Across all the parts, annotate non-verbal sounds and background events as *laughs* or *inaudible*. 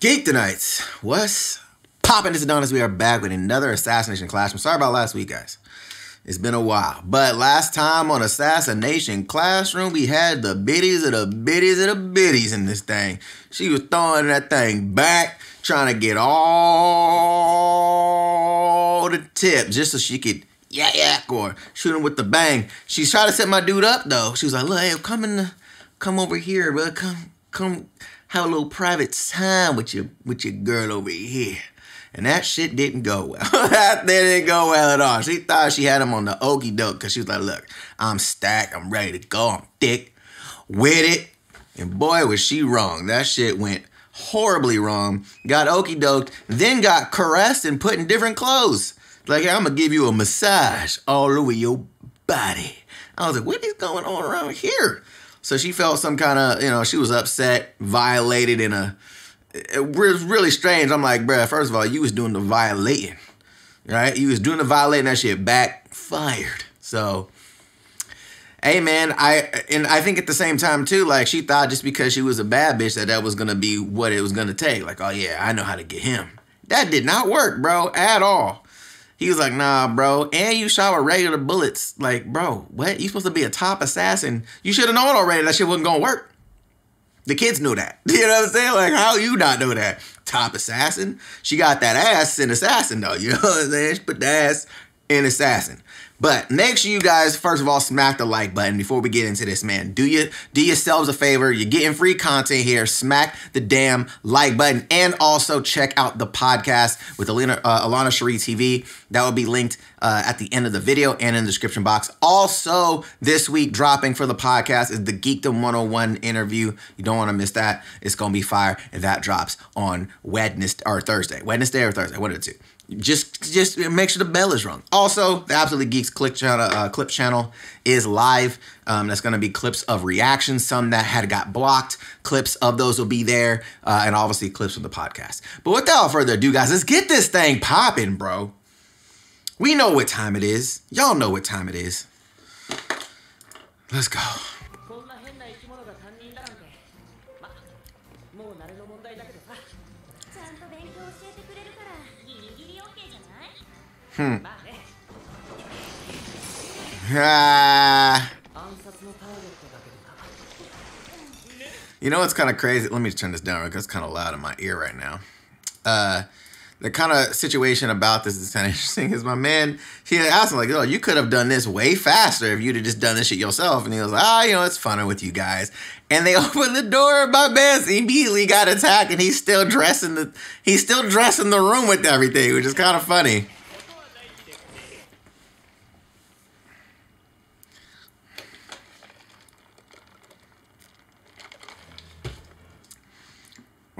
Geek Tonight. What's popping? This is Adonis. We are back with another Assassination Classroom. Sorry about last week, guys. It's been a while. But last time on Assassination Classroom, we had the biddies of the biddies of the biddies in this thing. She was throwing that thing back, trying to get all the tips just so she could yak yak or shoot him with the bang. She's trying to set my dude up though. She was like, look, hey, come in, come over here, bro. Come, come have a little private time with your with your girl over here. And that shit didn't go well. *laughs* that didn't go well at all. She thought she had him on the okey doke because she was like, look, I'm stacked. I'm ready to go. I'm thick with it. And boy, was she wrong. That shit went horribly wrong. Got okey doked, then got caressed and put in different clothes. Like, I'm going to give you a massage all over your body. I was like, what is going on around here? So she felt some kind of, you know, she was upset, violated in a, it was really strange. I'm like, bruh, first of all, you was doing the violating, right? You was doing the violating, that shit backfired. So, hey man, I, and I think at the same time too, like she thought just because she was a bad bitch that that was gonna be what it was gonna take. Like, oh yeah, I know how to get him. That did not work, bro, at all. He was like, nah, bro. And you shot with regular bullets. Like, bro, what? You supposed to be a top assassin. You should have known already that shit wasn't gonna work. The kids knew that. *laughs* You know what I'm saying? Like, how you not know that? Top assassin? She got that ass in assassin, though. *laughs* You know what I'm saying? She put the ass in assassin. But make sure you guys, first of all, smack the like button before we get into this, man. Do you do yourselves a favor. You're getting free content here. Smack the damn like button. And also check out the podcast with Alina, uh, Alana Cherie TV. That will be linked uh, at the end of the video and in the description box. Also, this week dropping for the podcast is the Geekdom 101 interview. You don't want to miss that. It's going to be fire. And that drops on Wednesday or Thursday. Wednesday or Thursday. One of the two just just make sure the bell is rung. Also, the Absolutely Geeks click channel, uh, clip channel is live. Um, that's going to be clips of reactions, some that had got blocked. Clips of those will be there, uh, and obviously clips from the podcast. But without further ado, guys, let's get this thing popping, bro. We know what time it is. Y'all know what time it is. Let's go. Hmm. Ah. You know what's kind of crazy? Let me turn this down because it's kind of loud in my ear right now. Uh, the kind of situation about this is kind of *laughs* interesting. Is my man? He asked him like, "Oh, you could have done this way faster if you'd have just done this shit yourself." And he was like, "Ah, you know, it's funner with you guys." And they *laughs* opened the door. My man immediately got attacked, and he's still dressing the he's still dressing the room with everything, which is kind of funny.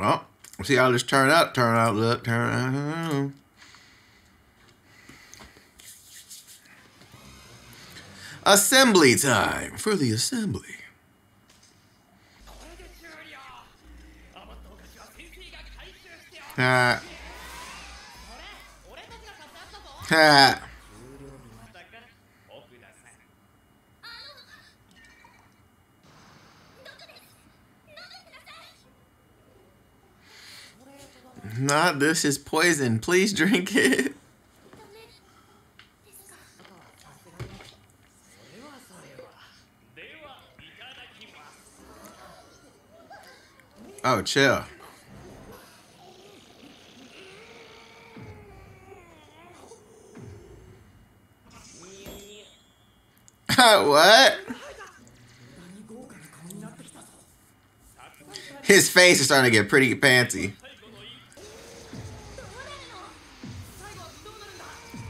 Well, we'll see how this turn out, turn out, look, turn out. Assembly time for the assembly. Ha. Ha. Nah, this is poison. Please drink it. Oh, chill. *laughs* what? His face is starting to get pretty fancy.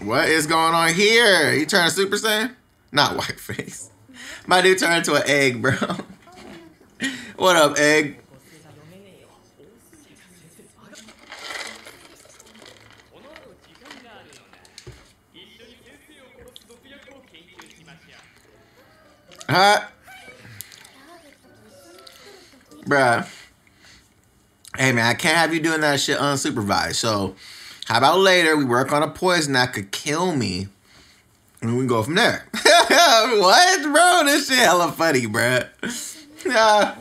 What is going on here? You turned Super Saiyan? Not white face. My dude turned into an egg, bro. *laughs* what up, egg? Huh? Bruh. Hey man, I can't have you doing that shit unsupervised. So how about later we work on a poison that could kill me? And we go from there. *laughs* what, bro? This shit hella funny, bro. *laughs* Nah.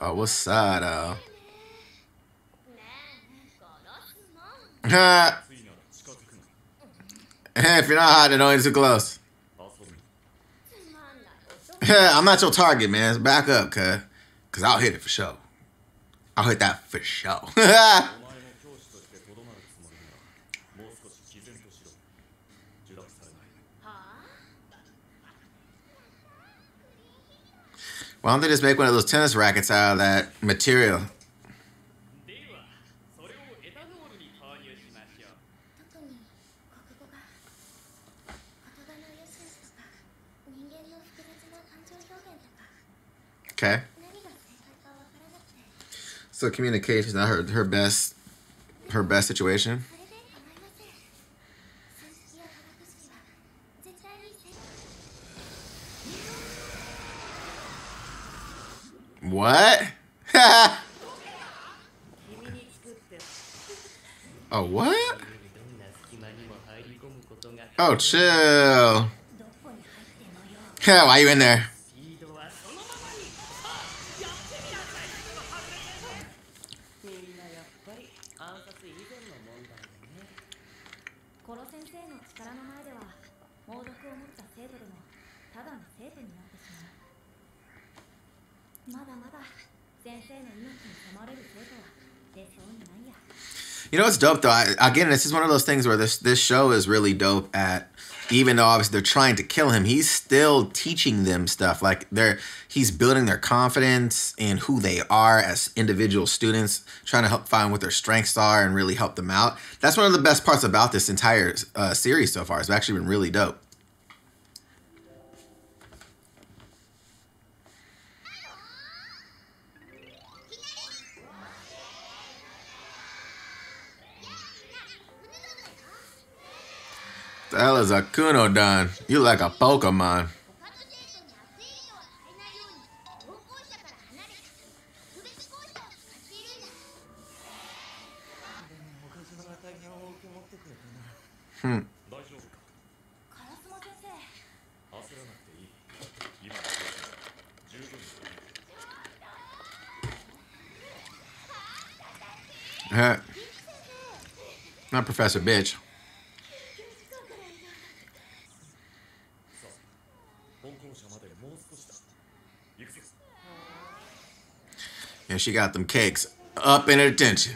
Oh, what's that, uh? *laughs* if you're not hiding, don't too close. I'm not your target, man. Back up, cuz. Cause I'll hit it for sure. I'll hit that for sure. *laughs* Why don't they just make one of those tennis rackets out of that material? Okay. So communication is not her her best her best situation. What? *laughs* oh what? Oh chill. Yeah, *laughs* why you in there? You know, it's dope though. I, again, this is one of those things where this this show is really dope at even though obviously they're trying to kill him, he's still teaching them stuff. Like they're he's building their confidence in who they are as individual students, trying to help find what their strengths are and really help them out. That's one of the best parts about this entire uh, series so far. It's actually been really dope. That is a Kunodon. You like a Pokemon. Hmm. Not Professor Bitch. and she got them cakes up in her tension.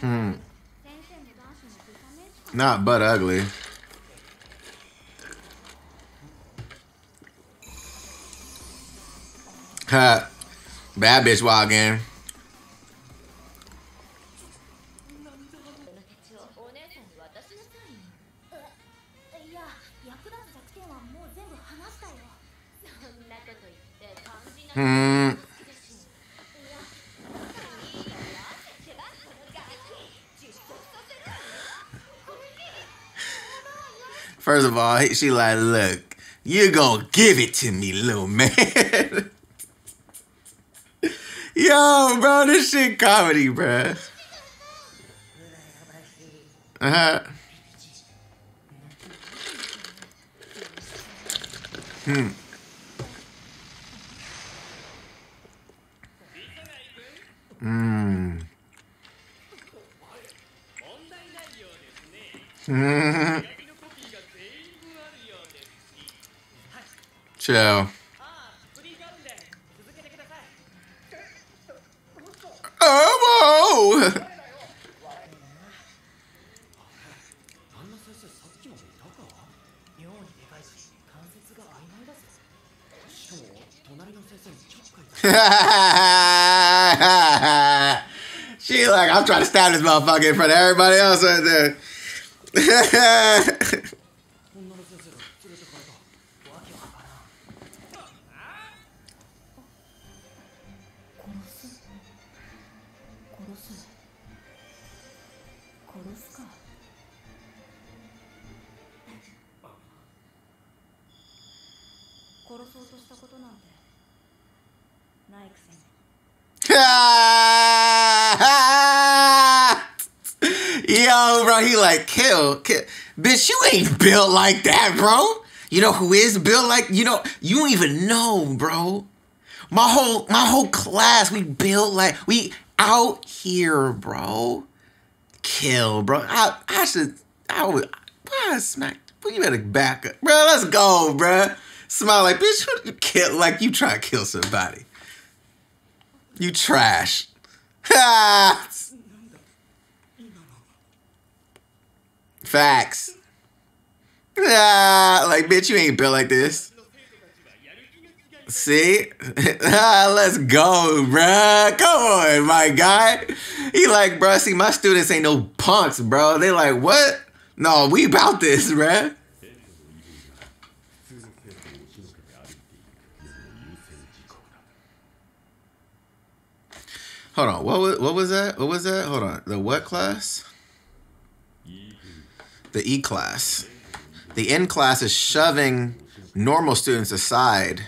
Hmm. Not but ugly. Ha. Bad bitch walking. Mm-hmm. First of all, she like, look, you gonna give it to me, little man. *laughs* Yo, bro, this shit comedy, bro. Uh huh. Hmm. So. Oh, *laughs* she like, I'm trying to stab this motherfucker in front of everybody else right there. *laughs* *laughs* Yo, bro, he like kill, kill. Bitch, you ain't built like that, bro. You know who is built like you know? You don't even know, bro. My whole my whole class, we built like we out here, bro. Kill, bro. I I should I would I smack. Put you better back up, bro. Let's go, bro. Smile like bitch. Kill like you try to kill somebody. You trash. *laughs* Facts. Ah, like, bitch, you ain't built like this. See? ah, *laughs* let's go, bruh. Come on, my guy. He like, bruh, see, my students ain't no punks, bro. They like, what? No, we about this, bruh. Hold on. What was what was that? What was that? Hold on. The what class? The E class. The N class is shoving normal students aside.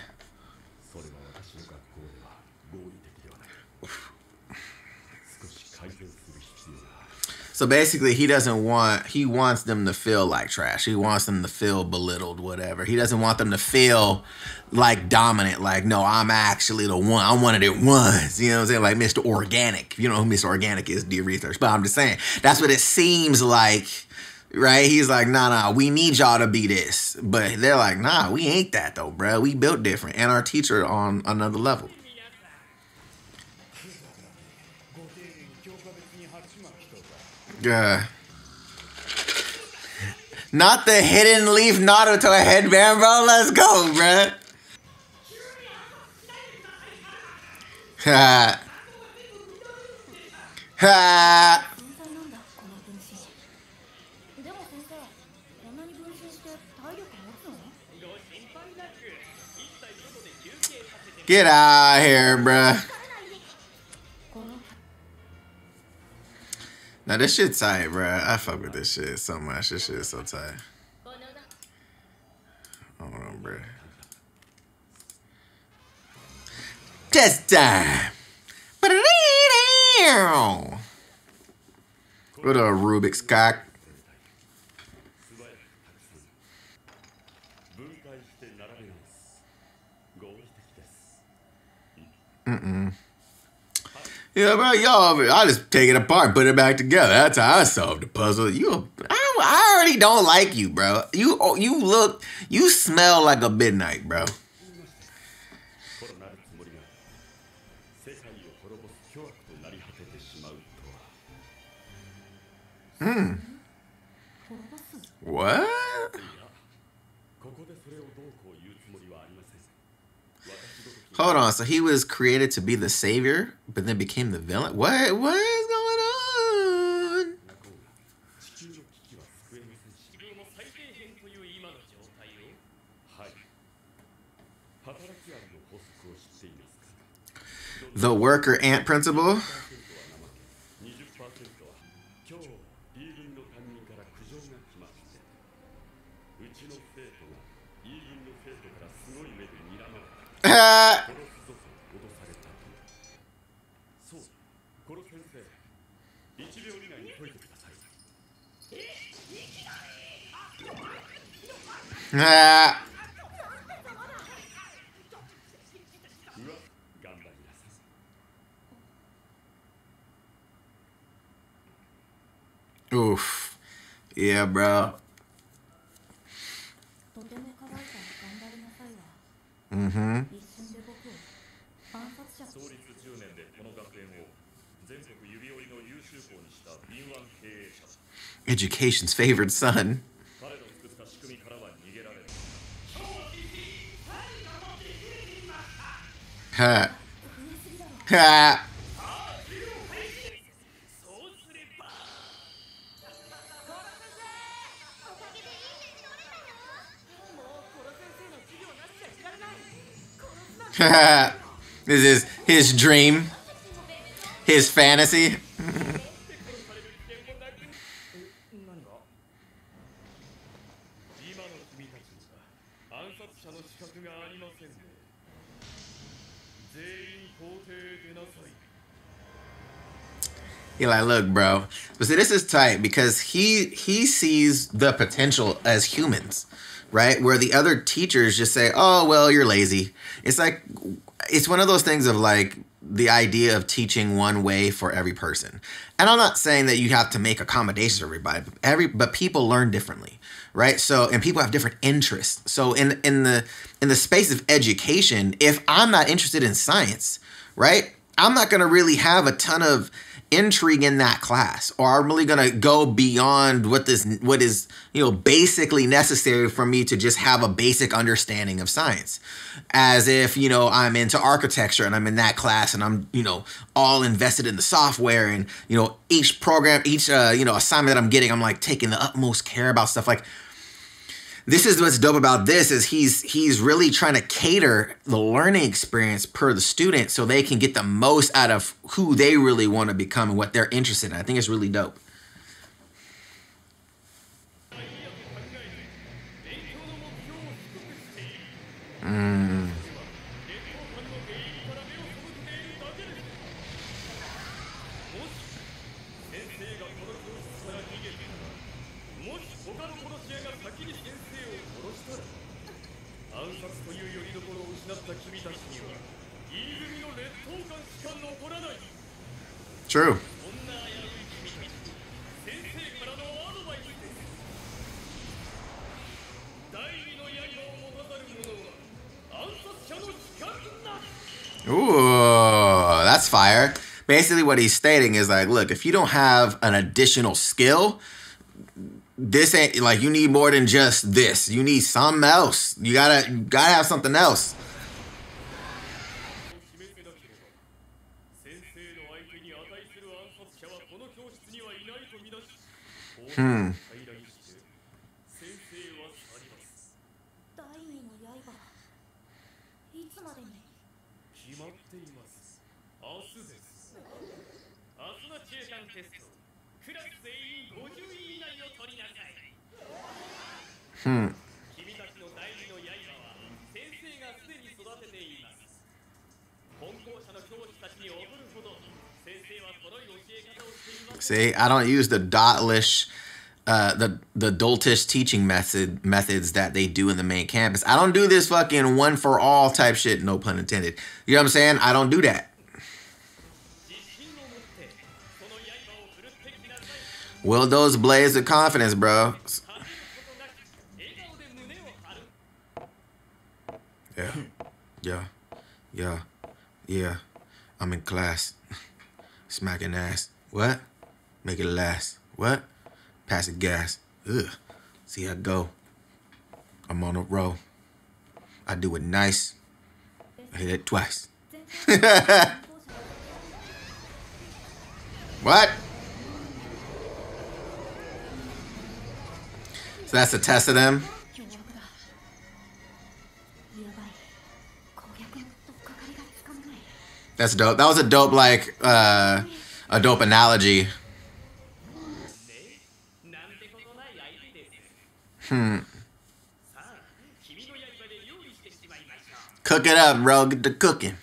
So basically, he doesn't want, he wants them to feel like trash. He wants them to feel belittled, whatever. He doesn't want them to feel like dominant, like, no, I'm actually the one. One of the ones. You know what I'm saying? Like Mr. Organic. You know who Mr. Organic is, do research. But I'm just saying, that's what it seems like, right? He's like, nah, nah, we need y'all to be this. But they're like, nah, we ain't that though, bro. We built different. And our teacher on another level. Yeah. Not the hidden leaf Naruto headband, bro. Let's go, bruh. Ha. Ha. Get out of here, bruh. Now this shit tight, bro. I fuck with this shit so much. This shit is so tight. Hold on, bruh. Test time. What a Rubik's cock. You know, bro, y'all, I just take it apart, put it back together. That's how I solve the puzzle. You, I, I already don't like you, bro. You, oh, you look, you smell like a midnight, bro. Hmm. What? Hold on, so he was created to be the savior but then became the villain? What? What is going on? The worker ant principle? *laughs* *laughs* ah. うわ頑張りなさい Oof. Yeah, bro. とても乾いたら頑張りなさいわ Mm-hmm. 一瞬で僕を暗殺者創立10年でこの学園を全国指折りの優秀校にした敏腕経営者 Education's favored son. Ha. Ha. *laughs* this is his dream, his fantasy. *laughs* Eli, look, bro. But see, this is tight because he he sees the potential as humans, right? Where the other teachers just say, "Oh, well, you're lazy." It's like it's one of those things of like the idea of teaching one way for every person. And I'm not saying that you have to make accommodations for everybody, but every but people learn differently, right? So and people have different interests. So in in the in the space of education, if I'm not interested in science, right? I'm not going to really have a ton of intrigue in that class or I'm really going to go beyond what this what is, you know, basically necessary for me to just have a basic understanding of science. As if, you know, I'm into architecture and I'm in that class and I'm, you know, all invested in the software and, you know, each program, each uh, you know, assignment that I'm getting, I'm like taking the utmost care about stuff like this is what's dope about this is he's he's really trying to cater the learning experience per the student so they can get the most out of who they really want to become and what they're interested in. I think it's really dope. う暗殺というよりどころを失った君たちには E 組の劣等感しか残らない True. そんな危うい君たち先生からのアドバイスです第二の刃を持たざる者は暗殺者の資格なし Ooh, that's fire. Basically, what he's stating is like, look, if you don't have an additional skill, this ain't like you need more than just this. You need something else. You gotta, you gotta have something else. 示 Hmm. See, I don't use the dotlish, uh, the the doltish teaching method methods that they do in the main campus. I don't do this fucking one for all type shit. No pun intended. You know what I'm saying? I don't do that. Will those blaze of confidence, bro? Yeah, yeah, yeah, yeah. I'm in class. *laughs* Smacking ass. What? Make it last. What? Pass the gas. Ugh. See I go. I'm on a roll. I do it nice. I hit it twice. *laughs* what? So that's a test of them. That's dope. That was a dope like uh, a dope analogy. Hmm. Cook it up, bro. Get cooking.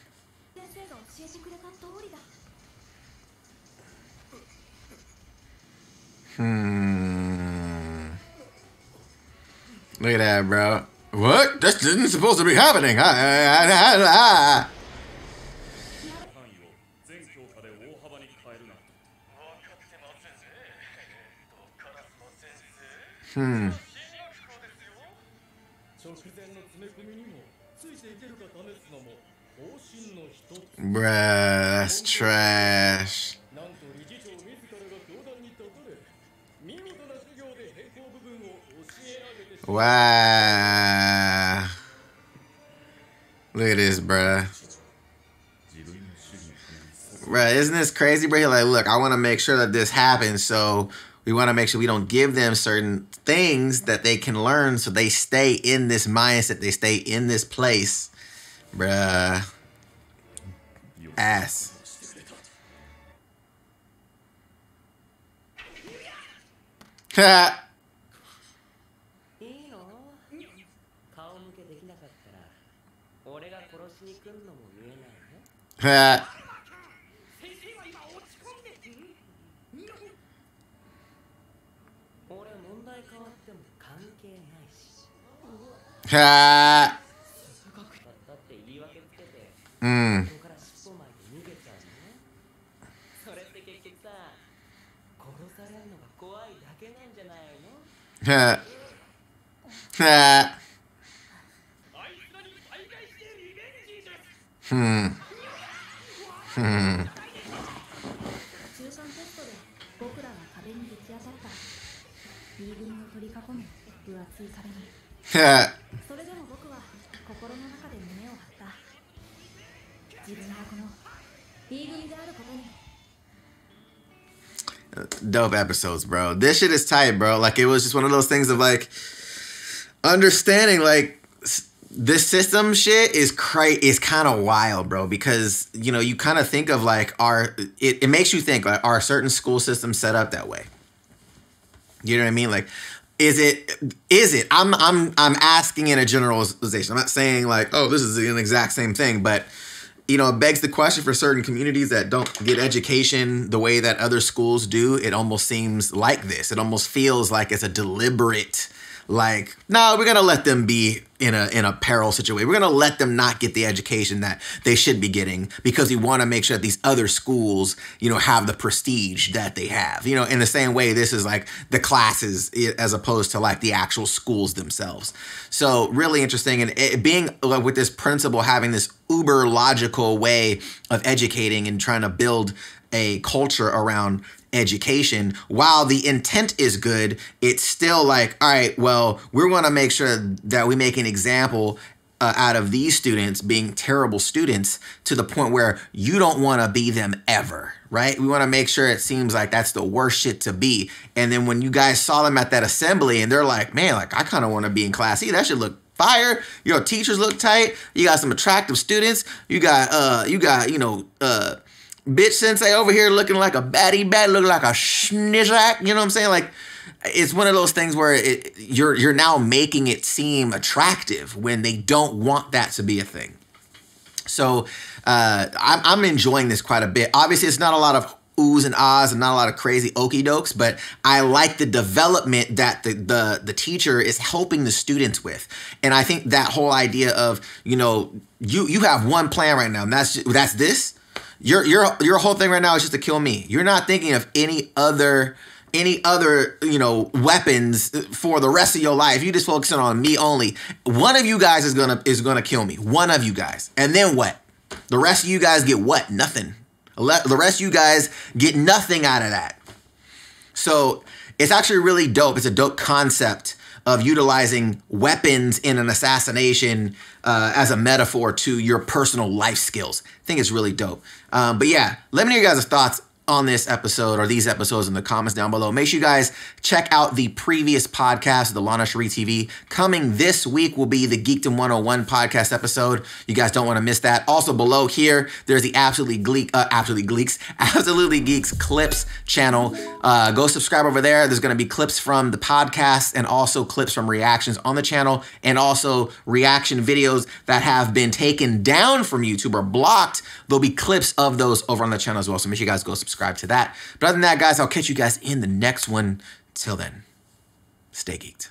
Look at that, bro. What? This isn't supposed to be happening. I, I, I, I. Hmm. Bruh, that's trash. Wow. Look at this, bruh. Bruh, isn't this crazy, bruh? You're like, look, I want to make sure that this happens, so we want to make sure we don't give them certain things that they can learn so they stay in this mindset, they stay in this place. Bruh. Ass. Ha! へえ。へえ。うん。へえ。へえ。うん。じ*laughs* ゃないの Ha. Ha. あいつらに倍返しでリベンジです Hmm. Hmm. 中間テストで僕らが壁にぶち当たった B 組を取り囲む分厚い壁に Ha. それでも僕は心の中で胸を張った自分がこの B 組であることに dope episodes, bro. This shit is tight, bro. Like it was just one of those things of like understanding like s- this system shit is cra- is kind of wild, bro, because you know, you kind of think of like our it, it makes you think like are certain school systems set up that way? You know what I mean? Like is it is it I'm I'm I'm asking in a generalization. I'm not saying like, oh, this is an exact same thing, but you know, it begs the question for certain communities that don't get education the way that other schools do. It almost seems like this. It almost feels like it's a deliberate, like, no, we're gonna let them be in a in a peril situation. We're gonna let them not get the education that they should be getting because we want to make sure that these other schools, you know, have the prestige that they have. You know, in the same way, this is like the classes as opposed to like the actual schools themselves. So really interesting, and it, being like, with this principle, having this uber logical way of educating and trying to build a culture around education while the intent is good it's still like all right well we're going to make sure that we make an example uh, out of these students being terrible students to the point where you don't want to be them ever right we want to make sure it seems like that's the worst shit to be and then when you guys saw them at that assembly and they're like man like i kind of want to be in class e that should look fire. Your teachers look tight. You got some attractive students. You got uh you got, you know, uh bitch sensei over here looking like a baddie bat, looking like a schnizak, you know what I'm saying? Like it's one of those things where it, you're you're now making it seem attractive when they don't want that to be a thing. So uh, I'm, I'm enjoying this quite a bit. Obviously, it's not a lot of oohs and ahs and not a lot of crazy okey dokes, but I like the development that the, the the teacher is helping the students with, and I think that whole idea of you know you you have one plan right now, and that's that's this. Your your your whole thing right now is just to kill me. You're not thinking of any other any other you know weapons for the rest of your life. You just focusing on me only. One of you guys is gonna is gonna kill me. One of you guys. And then what? The rest of you guys get what? Nothing. The rest of you guys get nothing out of that. So it's actually really dope. It's a dope concept of utilizing weapons in an assassination uh, as a metaphor to your personal life skills. I think it's really dope. Um, but yeah let me know your guys' thoughts on this episode or these episodes in the comments down below. Make sure you guys check out the previous podcast, the Lana Cherie TV. Coming this week will be the Geekdom 101 podcast episode. You guys don't want to miss that. Also below here, there's the Absolutely Gleek, uh, Absolutely Gleeks, *laughs* Absolutely Geeks clips channel. Uh, go subscribe over there. There's going to be clips from the podcast and also clips from reactions on the channel and also reaction videos that have been taken down from YouTube or blocked. There'll be clips of those over on the channel as well. So make sure you guys go subscribe to that. But other than that, guys, I'll catch you guys in the next one. Till then, stay geeked.